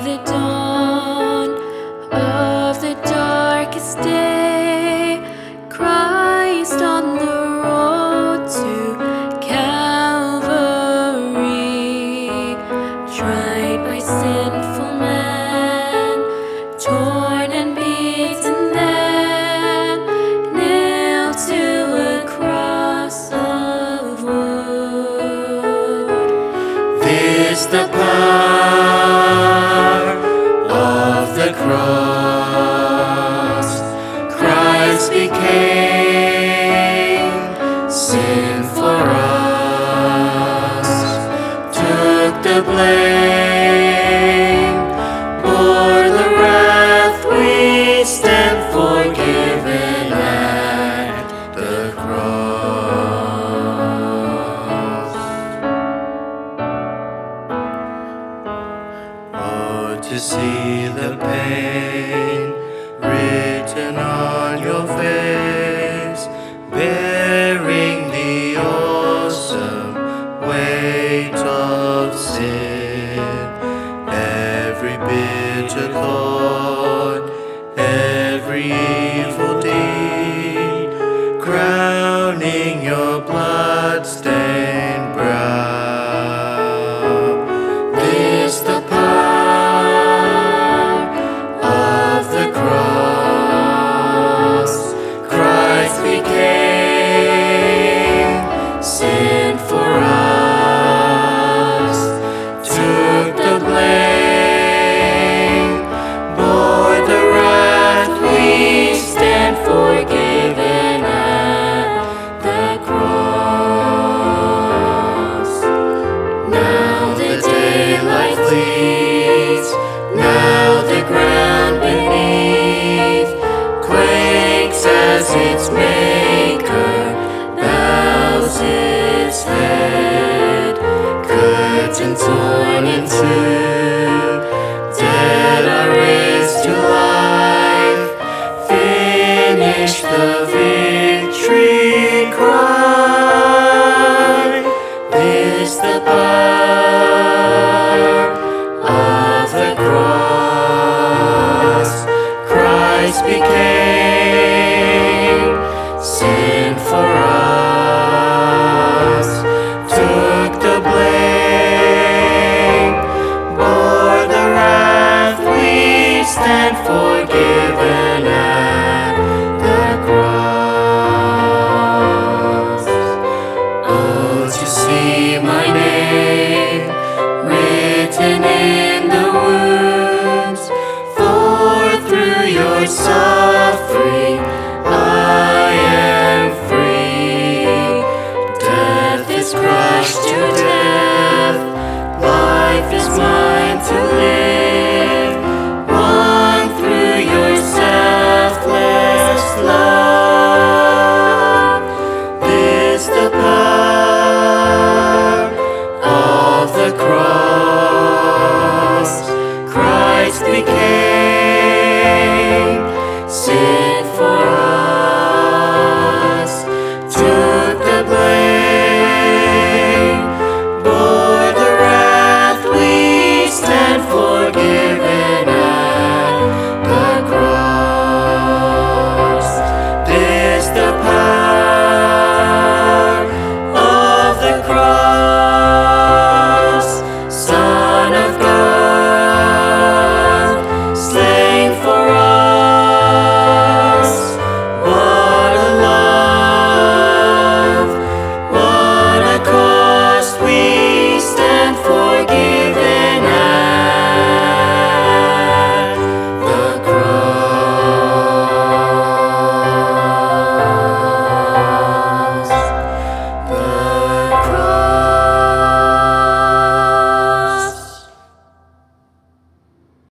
the dawn of the darkest day. Christ on the road to Calvary, tried by sinful man, torn and beaten then, nailed to a cross of wood. This the power. to see the pain written on your face, bearing the awesome weight of sin. Every bitter thought, every evil deed, crowning your blood. please. King. Sing is crushed to death. Life is mine to live. Won through your selfless love. This the power of the cross. Christ became sin.